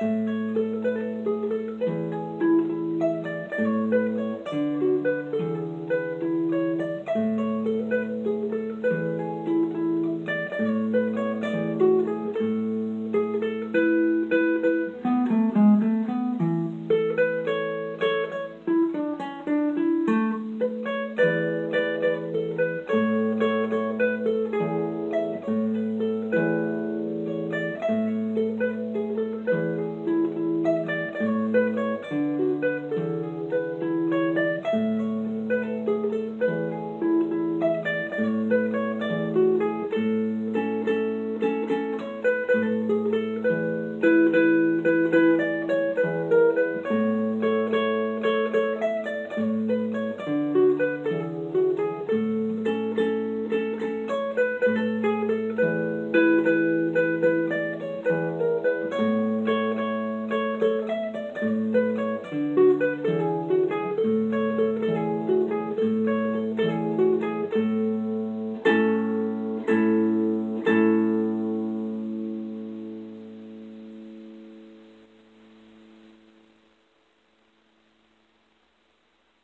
Música